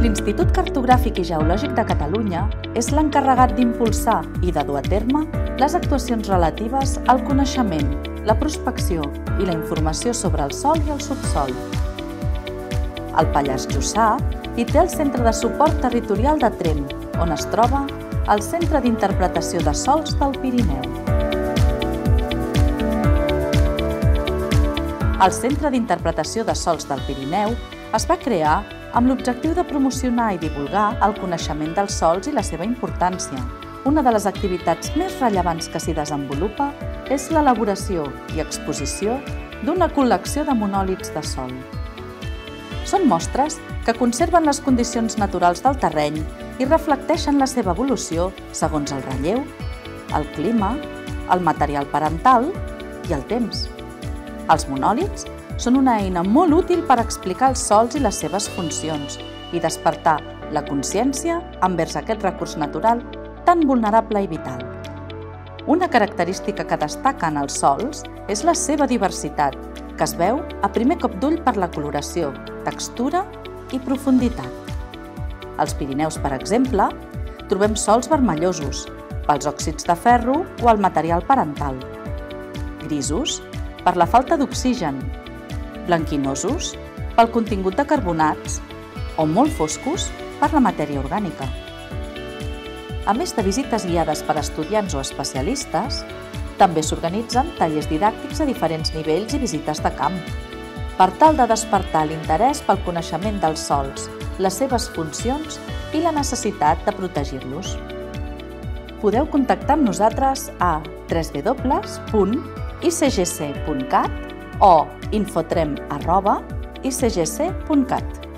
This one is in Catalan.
l'Institut Cartogràfic i Geològic de Catalunya és l'encarregat d'impulsar i de dur a terme les actuacions relatives al coneixement, la prospecció i la informació sobre el sol i el subsol. El Pallars Jussà hi té el Centre de Suport Territorial de Tremp, on es troba el Centre d'Interpretació de Sols del Pirineu. El Centre d'Interpretació de Sols del Pirineu es va crear amb l'objectiu de promocionar i divulgar el coneixement dels sols i la seva importància. Una de les activitats més rellevants que s'hi desenvolupa és l'elaboració i exposició d'una col·lecció de monòlits de sol. Són mostres que conserven les condicions naturals del terreny i reflecteixen la seva evolució segons el relleu, el clima, el material parental i el temps. Els monòlits són una eina molt útil per explicar els sols i les seves funcions i despertar la consciència envers aquest recurs natural tan vulnerable i vital. Una característica que destaca en els sols és la seva diversitat, que es veu a primer cop d'ull per la coloració, textura i profunditat. Als Pirineus, per exemple, trobem sols vermellosos, pels òxids de ferro o el material parental. Grisos, per la falta d'oxigen blanquinosos pel contingut de carbonats o molt foscos per la matèria orgànica. A més de visites guiades per estudiants o especialistes, també s'organitzen tallers didàctics a diferents nivells i visites de camp, per tal de despertar l'interès pel coneixement dels sols, les seves funcions i la necessitat de protegir-los. Podeu contactar amb nosaltres a www.icgc.cat o infotrem arroba icgc.cat.